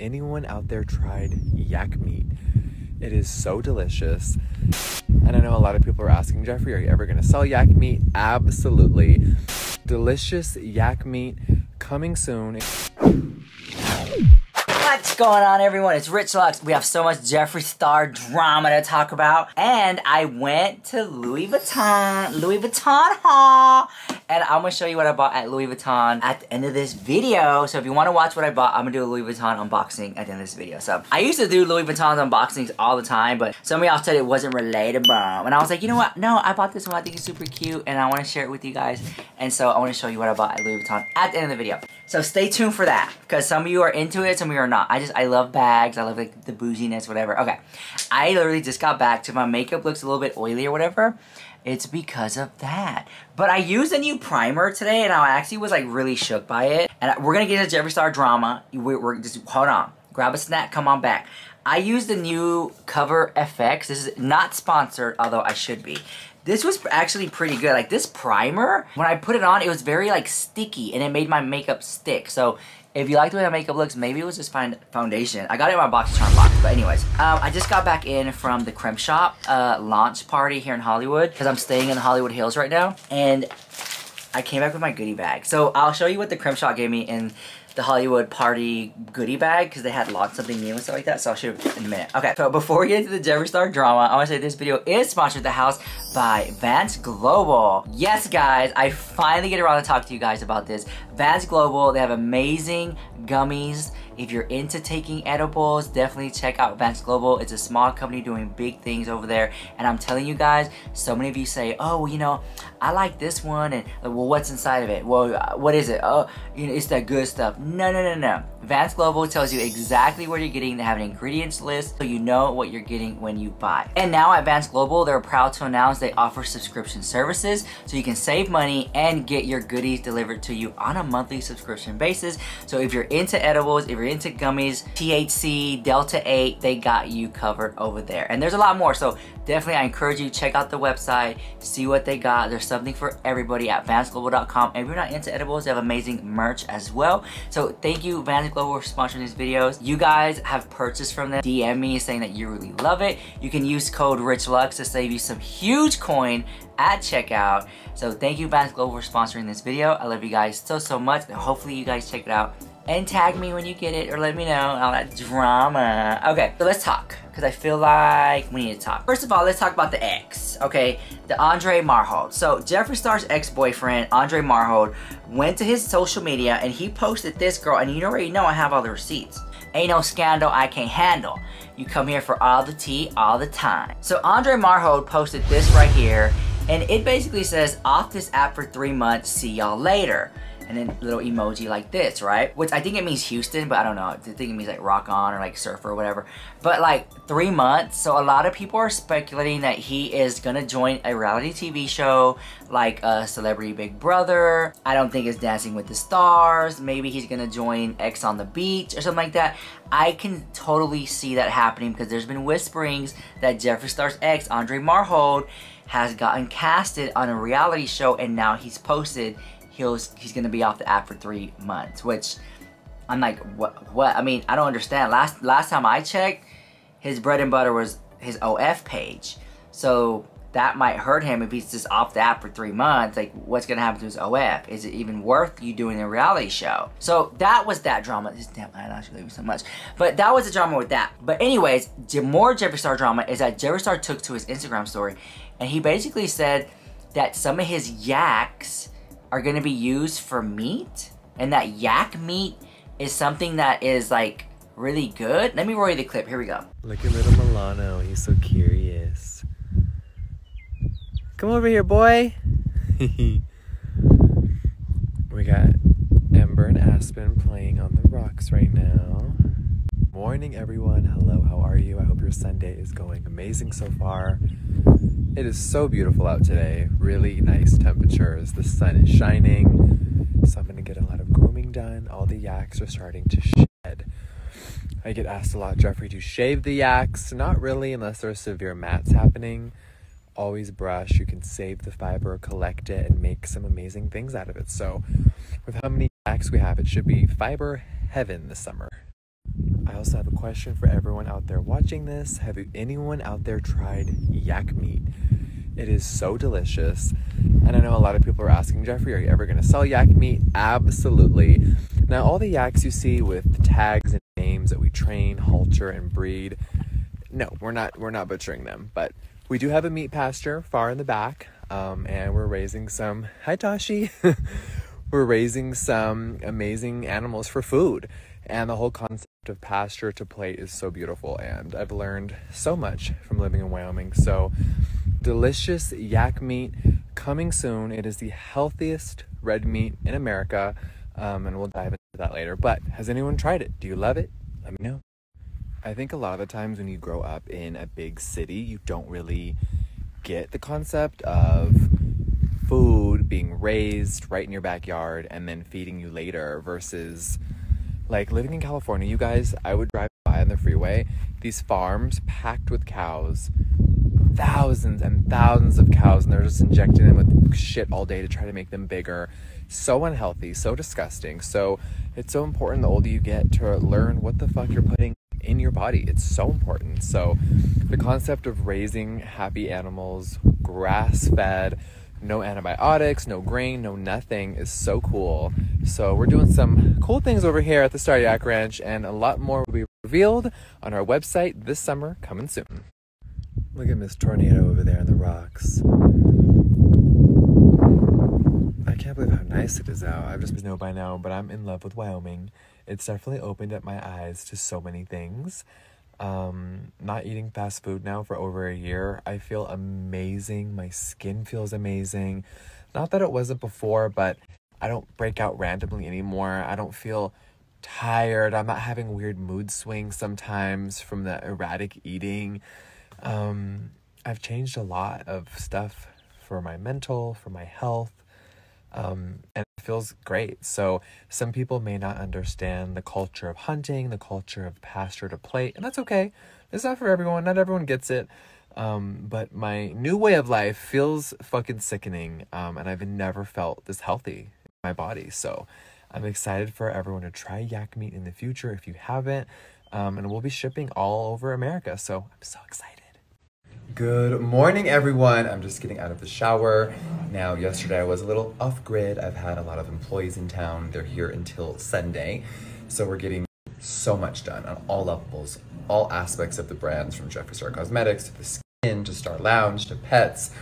anyone out there tried yak meat? It is so delicious. And I know a lot of people are asking, Jeffree, are you ever going to sell yak meat? Absolutely. Delicious yak meat coming soon. What's going on, everyone? It's Rich Lux. We have so much Jeffree Star drama to talk about. And I went to Louis Vuitton, Louis Vuitton haul. And I'm gonna show you what I bought at Louis Vuitton at the end of this video. So if you wanna watch what I bought, I'm gonna do a Louis Vuitton unboxing at the end of this video. So I used to do Louis Vuitton unboxings all the time, but some of y'all said it wasn't relatable. And I was like, you know what? No, I bought this one. I think it's super cute and I wanna share it with you guys. And so I wanna show you what I bought at Louis Vuitton at the end of the video. So stay tuned for that because some of you are into it, some of you are not. I just, I love bags. I love like the bouginess, whatever. Okay. I literally just got back to my makeup looks a little bit oily or whatever. It's because of that. But I used a new primer today and I actually was like really shook by it. And we're to get into Jeffree Star drama. We're, we're just, hold on. Grab a snack, come on back. I used the new Cover FX. This is not sponsored, although I should be. This was actually pretty good. Like this primer, when I put it on, it was very like sticky and it made my makeup stick. So if you like the way my makeup looks, maybe it was just fine foundation. I got it in my BoxyCharm box, but anyways. Um, I just got back in from the Creme Shop uh, launch party here in Hollywood because I'm staying in the Hollywood Hills right now. And I came back with my goodie bag. So I'll show you what the Creme Shop gave me in the Hollywood party goodie bag because they had lots of something new and stuff like that. So I'll show you in a minute. Okay, so before we get into the Jeffree Star drama, I want to say this video is sponsored the house by Vance Global. Yes, guys, I finally get around to talk to you guys about this. Vance Global, they have amazing gummies. If you're into taking edibles, definitely check out Vance Global. It's a small company doing big things over there. And I'm telling you guys, so many of you say, oh, well, you know, I like this one. And well, what's inside of it? Well, uh, what is it? Oh, you know, it's that good stuff. No, no, no, no. Vance Global tells you exactly what you're getting. They have an ingredients list so you know what you're getting when you buy. And now at Vance Global, they're proud to announce they offer subscription services so you can save money and get your goodies delivered to you on a monthly subscription basis. So if you're into edibles, if you're into gummies, THC, Delta 8, they got you covered over there. And there's a lot more, so definitely I encourage you check out the website, see what they got. There's something for everybody at vanceglobal.com. And if you're not into edibles, they have amazing merch as well. So thank you, Vance Global, oh, for sponsoring these videos. You guys have purchased from them. DM me saying that you really love it. You can use code RICHLUX to save you some huge coin at checkout. So thank you, Vance Global, for sponsoring this video. I love you guys so, so much. And hopefully you guys check it out and tag me when you get it or let me know all that drama. Okay, so let's talk because I feel like we need to talk. First of all, let's talk about the ex, okay? The Andre Marhold. So Jeffree Star's ex-boyfriend, Andre Marhold, went to his social media and he posted this girl and you already know I have all the receipts. Ain't no scandal I can't handle. You come here for all the tea all the time. So Andre Marhold posted this right here and it basically says, off this app for three months, see y'all later and then little emoji like this, right? Which I think it means Houston, but I don't know. I think it means like rock on or like surfer or whatever. But like three months, so a lot of people are speculating that he is gonna join a reality TV show like a Celebrity Big Brother. I don't think it's Dancing with the Stars. Maybe he's gonna join Ex on the Beach or something like that. I can totally see that happening because there's been whisperings that Jeffree Star's ex, Andre Marhold, has gotten casted on a reality show and now he's posted he's he's gonna be off the app for three months, which I'm like, what? What? I mean, I don't understand. Last last time I checked, his bread and butter was his OF page, so that might hurt him if he's just off the app for three months. Like, what's gonna happen to his OF? Is it even worth you doing a reality show? So that was that drama. This damn eyelash leaving so much. But that was the drama with that. But anyways, the more Jeffree Star drama is that Jeffree Star took to his Instagram story, and he basically said that some of his yaks are to be used for meat and that yak meat is something that is like really good. Let me roll you the clip. Here we go. Look at little Milano. He's so curious. Come over here, boy. we got Ember and Aspen playing on the rocks right now. Morning, everyone. Hello, how are you? I hope your Sunday is going amazing so far. It is so beautiful out today. Really nice temperatures. The sun is shining. So I'm going to get a lot of grooming done. All the yaks are starting to shed. I get asked a lot, Jeffree, to shave the yaks. Not really, unless there are severe mats happening. Always brush. You can save the fiber, collect it, and make some amazing things out of it. So, with how many yaks we have, it should be fiber heaven this summer. I also have a question for everyone out there watching this. Have you anyone out there tried yak meat? It is so delicious. And I know a lot of people are asking, Jeffree, are you ever going to sell yak meat? Absolutely. Now, all the yaks you see with the tags and names that we train, halter, and breed, no, we're not we're not butchering them, but we do have a meat pasture far in the back, um, and we're raising some. Hi, Tashi. we're raising some amazing animals for food, and the whole concept of pasture to plate is so beautiful. And I've learned so much from living in Wyoming. So, delicious yak meat coming soon. It is the healthiest red meat in America, um, and we'll dive into that later. But has anyone tried it? Do you love it? Let me know. I think a lot of the times when you grow up in a big city, you don't really get the concept of food being raised right in your backyard and then feeding you later versus like living in California, you guys, I would drive by on the freeway, these farms packed with cows, thousands and thousands of cows, and they're just injecting them with shit all day to try to make them bigger. So unhealthy, so disgusting. So it's so important the older you get to learn what the fuck you're putting in your body. It's so important. So, the concept of raising happy animals, grass fed, no antibiotics, no grain, no nothing is so cool. So, we're doing some cool things over here at the Star Yak Ranch, and a lot more will be revealed on our website this summer, coming soon. Look at Miss Tornado over there in the rocks. I can't believe how nice it is out. I've just know by now, but I'm in love with Wyoming it's definitely opened up my eyes to so many things. Um, not eating fast food now for over a year, I feel amazing. My skin feels amazing. Not that it wasn't before, but I don't break out randomly anymore. I don't feel tired. I'm not having weird mood swings sometimes from the erratic eating. Um, I've changed a lot of stuff for my mental, for my health. Um, and feels great. So, some people may not understand the culture of hunting, the culture of pasture to plate, and that's okay. It's not for everyone, not everyone gets it. Um, but my new way of life feels fucking sickening, um, and I've never felt this healthy in my body. So, I'm excited for everyone to try yak meat in the future if you haven't. Um, and we'll be shipping all over America. So, I'm so excited. Good morning, everyone. I'm just getting out of the shower. Now, yesterday I was a little off grid. I've had a lot of employees in town. They're here until Sunday. So we're getting so much done on all levels, all aspects of the brands from Jeffree Star Cosmetics to the skin to Star Lounge to pets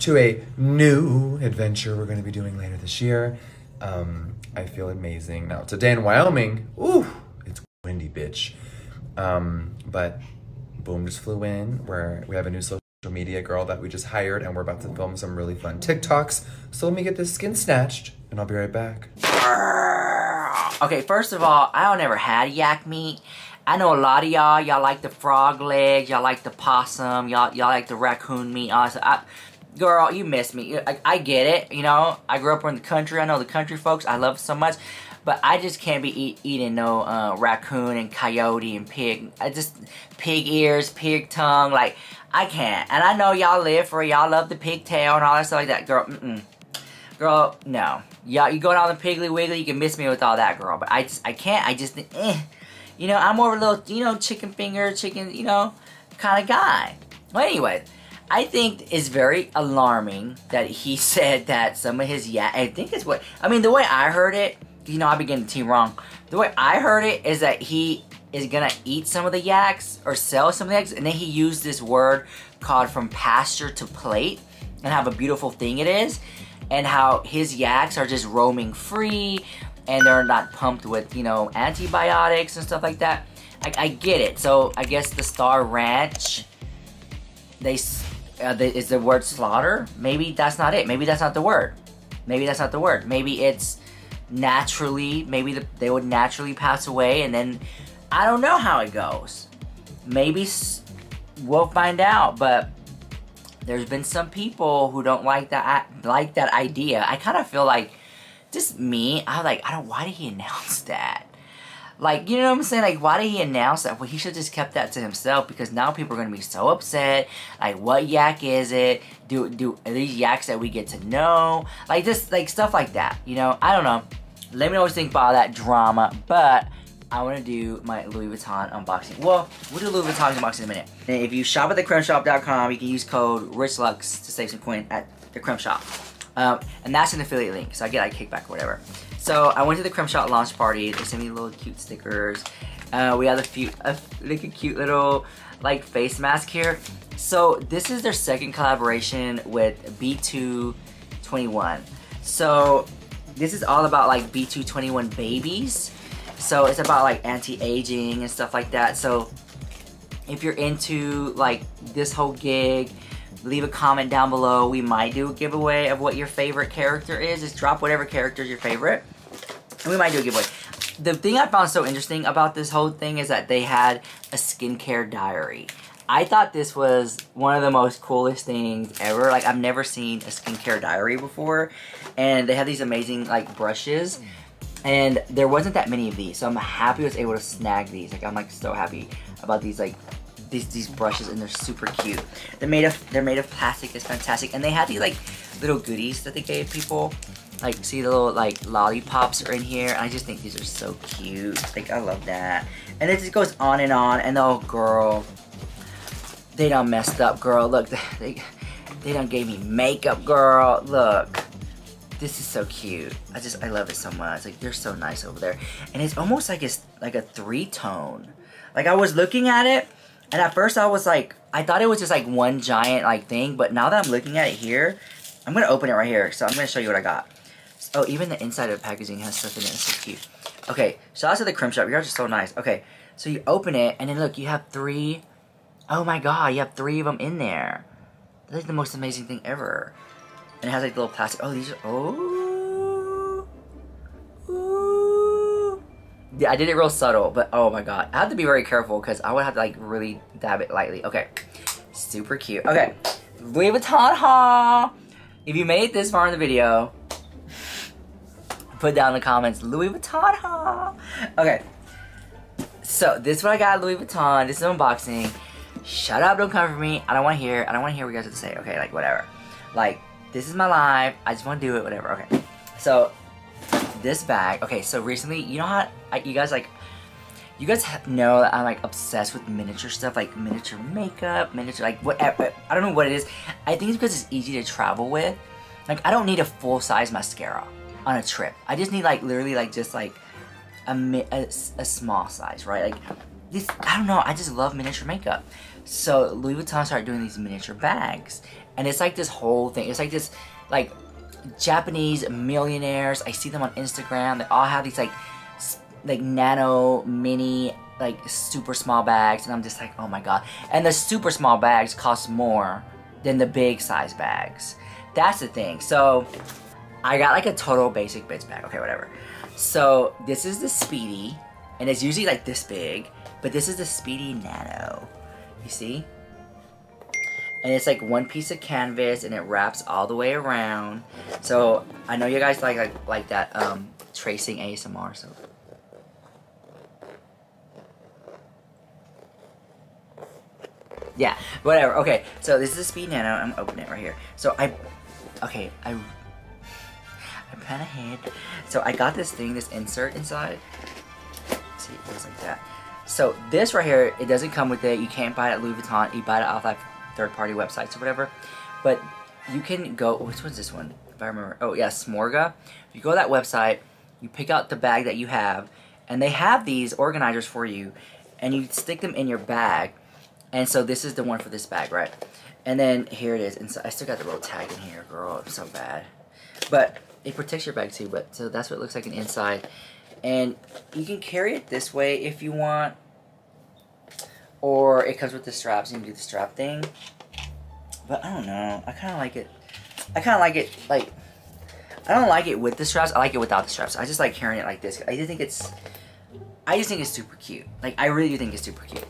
to a new adventure we're going to be doing later this year. Um, I feel amazing. Now, today in Wyoming, ooh, it's windy, bitch. Um, but Boom just flew in where we have a new social media girl that we just hired and we're about to film some really fun TikToks. So let me get this skin snatched and I'll be right back. Okay, first of all, I don't ever had yak meat. I know a lot of y'all, y'all like the frog legs, y'all like the possum, y'all y'all like the raccoon meat. Honestly, I, girl, you miss me. I, I, get it, you know. I grew up in the country. I know the country folks. I love so much. But I just can't be eat, eating no uh, raccoon and coyote and pig. I just pig ears, pig tongue. Like I can't. And I know y'all live for y'all love the pigtail and all that stuff like that, girl. Mm-mm. Girl, no. Y'all, you go down the Piggly Wiggly, you can miss me with all that, girl. But I just, I can't. I just, eh. You know, I'm more of a little, you know, chicken finger, chicken, you know, kind of guy. Well, anyway, I think it's very alarming that he said that some of his yeah. I think it's what I mean. The way I heard it you know, I'll be getting the team wrong. The way I heard it is that he is gonna eat some of the yaks or sell some of the eggs, and then he used this word called from pasture to plate, and have a beautiful thing it is, and how his yaks are just roaming free, and they're not pumped with you know antibiotics and stuff like that. I, I get it. So I guess the Star Ranch, they, uh, they is the word slaughter. Maybe that's not it. Maybe that's not the word. Maybe that's not the word. Maybe it's naturally, maybe the, they would naturally pass away, and then I don't know how it goes. Maybe we'll find out, but there's been some people who don't like that like that idea. I kind of feel like just me. I was like, I don't. Why did he announce that? Like, you know what I'm saying? Like, why did he announce that? Well, he should have just kept that to himself because now people are gonna be so upset. Like, what yak is it? Do do these yaks that we get to know? Like, just like stuff like that. You know, I don't know. Let me know what you think about that drama. But I want to do my Louis Vuitton unboxing. Well, we'll do Louis Vuitton unboxing in a minute. And if you shop at thecremeshop.com, you can use code RichLux to save some coin at the Creme Shop. Um, and that's an affiliate link, so I get like kickback or whatever. So I went to the Creme Shop launch party. They sent me little cute stickers. Uh, we have a few, a, like a cute little like face mask here. So this is their second collaboration with BT21. So this is all about like BT21 babies. So it's about like anti-aging and stuff like that. So if you're into like this whole gig, leave a comment down below. We might do a giveaway of what your favorite character is. Just drop whatever character is your favorite. And we might do a giveaway. The thing I found so interesting about this whole thing is that they had a skincare diary. I thought this was one of the most coolest things ever. Like, I've never seen a skincare diary before. And they have these amazing, like, brushes. And there wasn't that many of these. So I'm happy I was able to snag these. Like, I'm, like, so happy about these, like, these these brushes and they're super cute. They're made of they're made of plastic. It's fantastic. And they had these like little goodies that they gave people. Like see the little like lollipops are in here. I just think these are so cute. Like I love that. And it just goes on and on. And oh girl, they done messed up, girl. Look, they they done gave me makeup, girl. Look. This is so cute. I just, I love it so much. Like, they're so nice over there. And it's almost like it's like a three-tone. Like, I was looking at it, and at first I was like, I thought it was just like one giant like thing, but now that I'm looking at it here, I'm gonna open it right here. So I'm gonna show you what I got. Oh, even the inside of the packaging has stuff in it. It's so cute. Okay, so out to the Creme Shop. You guys are so nice. Okay, so you open it, and then look, you have three. Oh my god, you have three of them in there. That's like the most amazing thing ever. And it has like little plastic. Oh, these are. Oh. Ooh. Yeah, I did it real subtle, but oh my god. I have to be very careful because I would have to like really dab it lightly. Okay. Super cute. Okay. Louis Vuitton haul. If you made it this far in the video, put down in the comments Louis Vuitton haul. Okay. So this is what I got Louis Vuitton. This is unboxing. Shut up, don't come for me. I don't want to hear. I don't want to hear what you guys have to say. Okay, like whatever. Like this is my live. I just want to do it. Whatever. Okay. So this bag. Okay. So recently, you know how I, you guys like. You guys know that I'm like obsessed with miniature stuff, like miniature makeup, miniature like whatever. I don't know what it is. I think it's because it's easy to travel with. Like I don't need a full size mascara on a trip. I just need like literally like just like a, a, a small size, right? Like this, I don't know, I just love miniature makeup. So Louis Vuitton started doing these miniature bags. And it's like this whole thing. It's like this, like, Japanese millionaires. I see them on Instagram. They all have these, like, like nano, mini, like, super small bags. And I'm just like, oh my god. And the super small bags cost more than the big size bags. That's the thing. So, I got, like, a total basic bits bag. Okay, whatever. So, this is the Speedy. And it's usually, like, this big. But this is the Speedy Nano. You see? And it's like one piece of canvas and it wraps all the way around. So I know you guys like like, like that um, tracing ASMR. So yeah, whatever. Okay, so this is a Speed Nano. I'm opening it right here. So I, okay, I, I plan ahead. So I got this thing, this insert inside. Let's see, it goes like that. So this right here, it doesn't come with it. You can't buy it at Louis Vuitton. You buy it off like third-party websites or whatever. But you can go. Which one's this one? If I remember. Oh yeah, Samorga. You go to that website. You pick out the bag that you have, and they have these organizers for you, and you stick them in your bag. And so this is the one for this bag, right? And then here it is. And so I still got the little tag in here, girl. It's so bad. But it protects your bag too. But so that's what it looks like on inside. And you can carry it this way if you want. Or it comes with the straps. You can do the strap thing. But I don't know. I kind of like it. I kind of like it, like... I don't like it with the straps. I like it without the straps. I just like carrying it like this. I just think it's... I just think it's super cute. Like, I really do think it's super cute.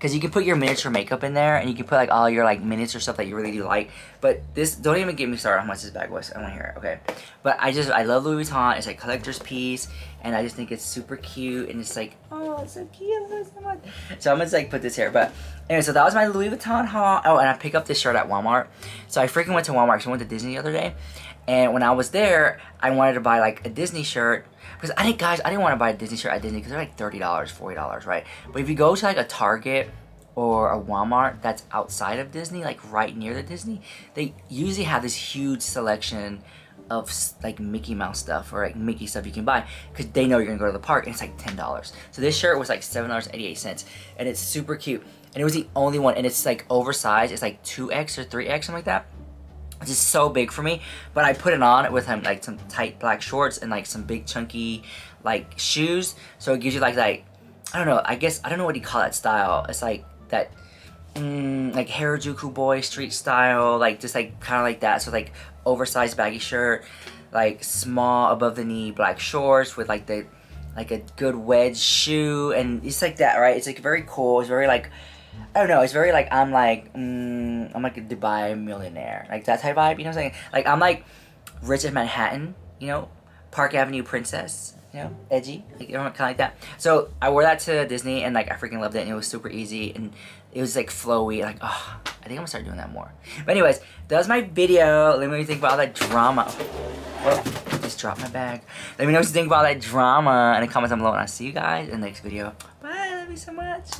Because you can put your miniature makeup in there, and you can put like all your like miniature stuff that you really do like. But this, don't even get me started on how much this bag was. I want to hear it. Okay, but I just I love Louis Vuitton. It's like collector's piece. and I just think it's super cute and it's like oh it's so cute so I'm gonna like put this here but anyway so that was my Louis Vuitton haul oh and I picked up this shirt at Walmart so I freaking went to Walmart so I went to Disney the other day and when I was there I wanted to buy like a Disney shirt because I didn't guys I didn't want to buy a Disney shirt at Disney because they're like $30 $40 right but if you go to like a Target or a Walmart that's outside of Disney, like right near the Disney, they usually have this huge selection of like Mickey Mouse stuff or like Mickey stuff you can buy because they know you're gonna go to the park and it's like ten dollars. So this shirt was like seven dollars eighty eight cents and it's super cute and it was the only one and it's like oversized. It's like two X or three X something like that. It's just so big for me, but I put it on with um, like some tight black shorts and like some big chunky like shoes. So it gives you like like I don't know. I guess I don't know what you call that style. It's like that mm, like Harajuku boy street style, like just like kind of like that. So like oversized baggy shirt, like small above the knee black shorts with like the like a good wedge shoe, and it's like that, right? It's like very cool. It's very like I don't know. It's very like I'm like mm, I'm like a Dubai millionaire, like that type vibe. You know what I'm saying? Like I'm like rich in Manhattan. You know, Park Avenue princess you know, edgy, like you know, kind of like that. So I wore that to Disney, and like I freaking loved it, and it was super easy, and it was like flowy. Like, oh, I think I'm gonna start doing that more. But anyways, that was my video. Let me know what you think about all that drama. Oh, just dropped my bag. Let me know what you think about all that drama in the comments down below, and I'll see you guys in the next video. Bye. Love you so much.